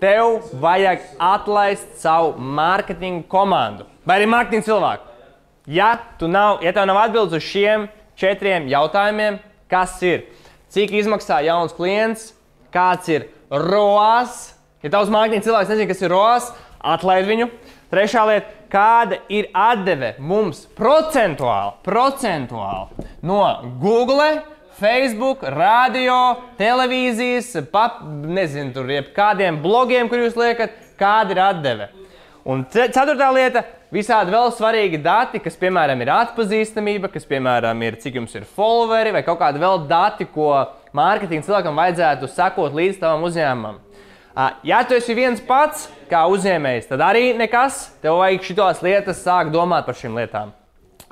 tev vajag atlaist savu mārketinga komandu. Vai arī mārketinga cilvēku. Ja, nav, ja tev nav atbildes uz šiem četriem jautājumiem, kas ir, cik izmaksā jauns klients, kāds ir ROAS, ja tavs mārketinga cilvēks nezina, kas ir ROAS, atlaid viņu. Trešā lieta, kāda ir atdeve mums procentuāli, procentuāli no Google, Facebook, radio, televīzijas, pap, nezinu, tur kādiem blogiem, kur jūs liekat, kāda ir atdeve. Un ceturtā lieta, visādi vēl svarīgi dati, kas, piemēram, ir atpazīstamība, kas, piemēram, ir cik jums ir followeri vai kaut kādi vēl dati, ko mārketinga cilvēkam vajadzētu sekot līdz tavam uzņēmumam. Ja tu esi viens pats, kā uzņēmējs, tad arī nekas. Tev vajag šīs lietas sākt domāt par šīm lietām.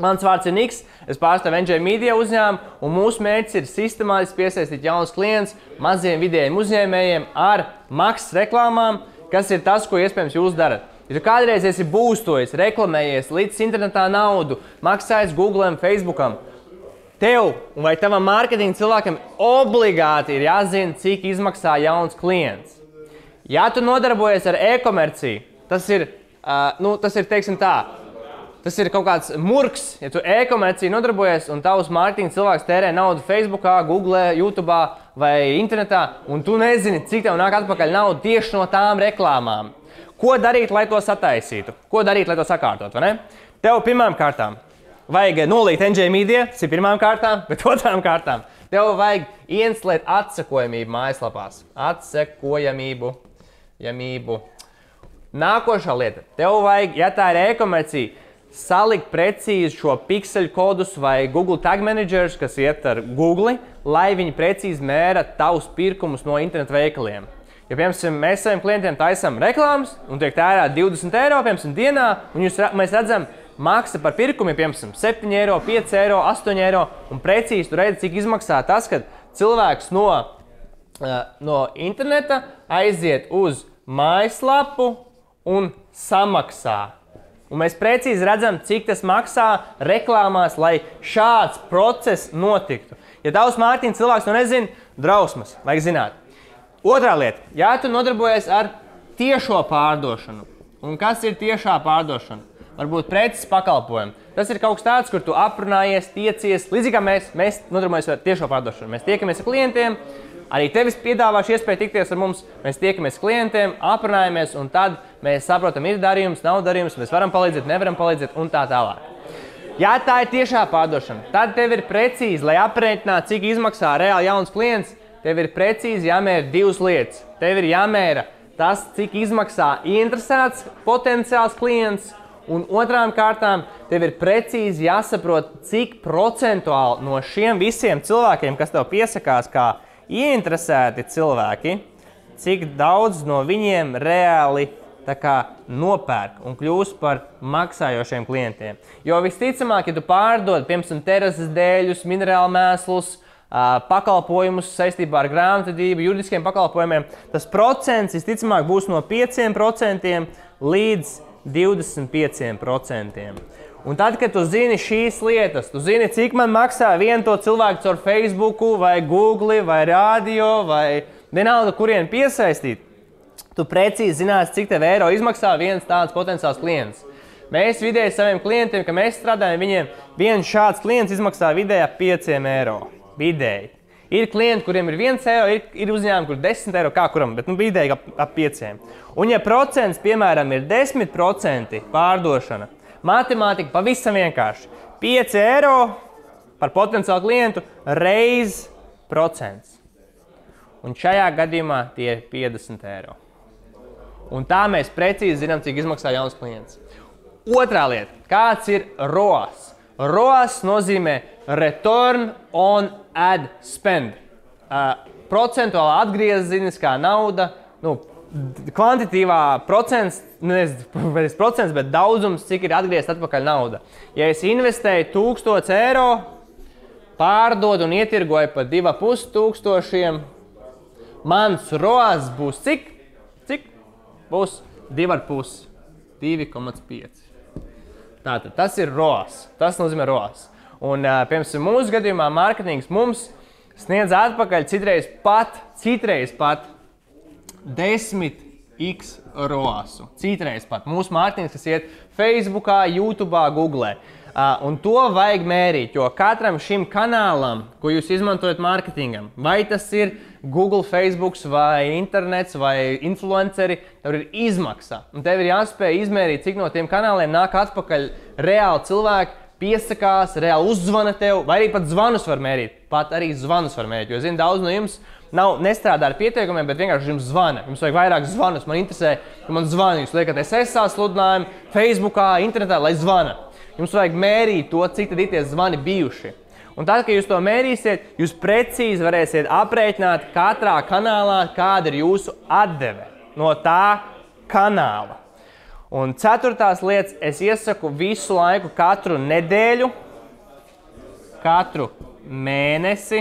Mans vārds ir Niks, es pārstāvu NJ Media uzņēmumu, un mūsu mērķis ir sistemātiski piesaistīt jaunus klientus maziem vidējiem uzņēmējiem ar maksas reklāmām, kas ir tas, ko iespējams jūs darat. Ja tu kādreiz esi būstojis, reklamējies, līdz internetā naudu, maksājis Google, Facebookam, tev vai tavam mārketinga cilvēkam obligāti ir jāzina, cik izmaksā jauns klients. Ja tu nodarbojies ar e-komerciju, tas ir, uh, nu, tas ir, teiksim tā, tas ir kaut kāds murgs, ja tu e-komerciju nodarbojies un tavs mārketinga cilvēks tērē naudu Facebook, Google, YouTube vai internetā, un tu nezini, cik tev nāk atpakaļ nauda tieši no tām reklāmām. Ko darīt, lai to sataisītu? Ko darīt, lai to sakārtot? Tev pirmām kārtām vajag nolikt NJ mīdiju, tas ir pirmām kārtām, bet otrām kārtām tev vajag instalēt atsekojamību mājaslapās. Atsekojamību jamību. Nākošā lieta. Tev vajag, ja tā ir e-komercija, salikt precīzi šo pixeļu kodus vai Google Tag Managers, kas iet ar Google, lai viņi precīzi mēra tavus pirkumus no internetu veikaliem. Ja, piemēram, mēs saviem klientiem taisām reklāmas un tiek tērēta 20 eiro piemēram, dienā, un jūs, mēs redzam, maksa par pirkumu ir piemēram 7 eiro, 5 eiro, 8 eiro, un precīzi tur redzat, cik izmaksā tas, kad cilvēks no no interneta aiziet uz mājaslapu un samaksā. Un mēs precīzi redzam, cik tas maksā reklāmās, lai šāds process notiktu. Ja tavs mārciņas cilvēks to nezina, drausmas, vajag zināt. Otrā lieta, ja tu nodarbojies ar tiešo pārdošanu, un kas ir tiešā pārdošana? Varbūt preces pakalpojumi. Tas ir kaut kas tāds, kur tu aprunājies, tiecies. Līdzīgi kā mēs, mēs nodarbojamies ar tiešo pārdošanu. Mēs tiekamies ar klientiem, Arī tevis piedāvāšu iespēju tikties ar mums. Mēs tiekamies klientiem, aprunājamies, un tad mēs saprotam, ir darījums, nav darījums, mēs varam palīdzēt, nevaram palīdzēt, un tā tālāk. Ja tā ir tiešā pārdošana, tad tev ir precīzi, lai aprēķinātu, cik izmaksā reāli jauns klients, tev ir precīzi jāmēra divas lietas. Tev ir jāmēra tas, cik izmaksā interesēts potenciāls klients, un otrām kārtām tev ir precīzi jāsaprot, cik procentuāli no šiem visiem cilvēkiem, kas tev piesakās, kā ieinteresēti cilvēki, cik daudz no viņiem reāli kā, nopērk un kļūst par maksājošiem klientiem. Jo visticamāk, ja tu pārdod, piemēram, terases dēļus, minerālu mēslus, pakalpojumus saistībā ar grāmatvedību, juridiskiem pakalpojumiem, tas procents visticamāk būs no 5% līdz 25%. Un tad, kad tu zini šīs lietas, tu zini, cik man maksā viena to cilvēku caur Facebook, vai Google, vai radio, vai vienalga, kurien piesaistīt, tu precīzi zināsi, cik tev eiro izmaksā viens tāds potenciāls klients. Mēs vidēji saviem klientiem, kad mēs strādājam, viņiem viens šāds klients izmaksā vidēji ap 5 eiro. Vidēji. Ir klienti, kuriem ir 1 eiro, ir, ir uzņēmumi, kur 10 eiro, kā kuram, bet nu, vidēji ap, ap 5. Un, ja procents, piemēram, ir 10% pārdošana, Matemātika pavisam vienkārši. 5 eiro par potenciālu klientu reiz procents. Un šajā gadījumā tie ir 50 eiro. Un tā mēs precīzi zinām, cik izmaksā jauns klients. Otrā lieta, kāds ir ROAS? ROAS nozīmē Return on Ad Spend. Uh, procentuāla atgriezeniskā nauda, nu, kvantitīvā procents, nezinu, procents, bet daudzums, cik ir atgriezts atpakaļ nauda. Ja es investēju 1000 eiro, pārdodu un ietirgoju par 2,5 tūkstošiem, mans ROAS būs cik? Cik? Būs 2,5, 2,5. Tātad tas ir ROAS. Tas nozīmē ROAS. Un, piemēram, mūsu gadījumā mārketings mums sniedz atpakaļ citreiz pat, citreiz pat 10 X roasu. Citreiz pat mūsu mārketings, kas iet Facebook, YouTube, Google. Uh, un to vajag mērīt, jo katram šim kanālam, ko jūs izmantojat mārketingam, vai tas ir Google, Facebook, vai internets, vai influenceri, tev ir izmaksa. Un tev ir jāspēj izmērīt, cik no tiem kanāliem nāk atpakaļ reāli cilvēki, piesakās, reāli uzzvana tev, vai arī pat zvanus var mērīt. Pat arī zvanus var mērīt, jo zinu, daudz no jums nav nestrādā ar pieteikumiem, bet vienkārši jums zvana. Jums vajag vairāk zvanus. Man interesē, ka man zvana. Jūs liekat SSA sludinājumu, Facebookā, internetā, lai zvana. Jums vajag mērīt to, cik tad ir tie zvani bijuši. Un tad, kad jūs to mērīsiet, jūs precīzi varēsiet aprēķināt katrā kanālā, kāda ir jūsu atdeve no tā kanāla. Un ceturtās lietas, es iesaku visu laiku, katru nedēļu, katru mēnesi,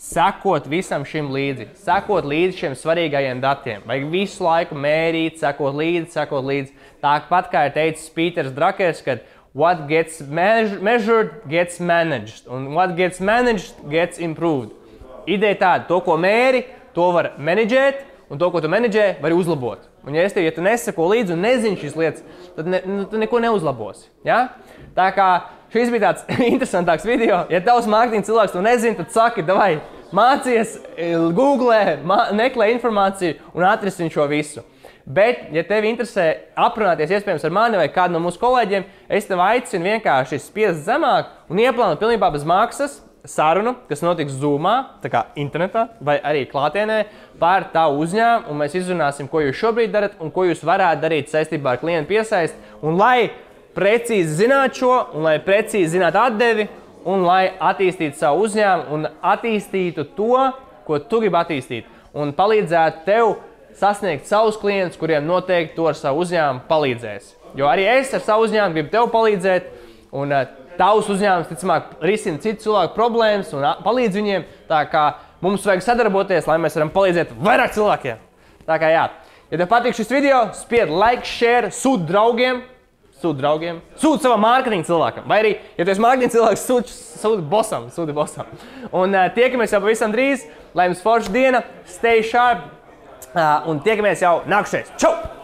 sekot visam šim līdzi, sekot līdzi šiem svarīgajiem datiem. Vajag visu laiku mērīt, sekot līdzi, sekot līdzi. Tāpat kā ir teicis Pīters Drakers, kad what gets measured gets managed, un what gets managed gets improved. Ideja tāda, to, ko mēri, to var menedžēt, un to, ko tu menedžē, var uzlabot. Un, ja, tev, ja tu neseko līdzi un nezini šīs lietas, tad ne, nu, tu neko neuzlabosi. Ja? Tā kā šis bija tāds interesants video. Ja tavs mārketinga cilvēks to nezina, tad saki, vai mācies, googlē, meklē informāciju un atrisini šo visu. Bet, ja tev interesē aprunāties iespējams ar mani vai kādu no mūsu kolēģiem, es tev aicinu vienkārši spiest zemāk un ieplānot pilnībā bez maksas sarunu, kas notiks Zoomā, tā kā internetā vai arī klātienē par tavu uzņēmumu. Mēs izrunāsim, ko jūs šobrīd darat un ko jūs varētu darīt saistībā ar klientu piesaisti. Un lai precīzi zinātu šo, un lai precīzi zinātu atdevi, un lai attīstītu savu uzņēmumu un attīstītu to, ko tu gribi attīstīt, un palīdzētu tev sasniegt savus klientus, kuriem noteikti to ar savu uzņēmumu palīdzēs. Jo arī es ar savu uzņēmumu gribu tev palīdzēt, un uh, tavs uzņēmums, ticamāk, risina citu cilvēku problēmas un palīdz viņiem. Tā kā mums vajag sadarboties, lai mēs varam palīdzēt vairāk cilvēkiem. Tā kā jā, ja tev patīk šis video, spied like, share, sūti draugiem. Sūti draugiem, sūti savam mārketinga cilvēkam. Vai arī, ja tu esi mārketinga cilvēks, sūti, sūti bosam, sūti bosam. Un uh, tiekamies jau pavisam drīz, lai jums forša diena, stay sharp, un tiekamies jau nākamreiz. Čau!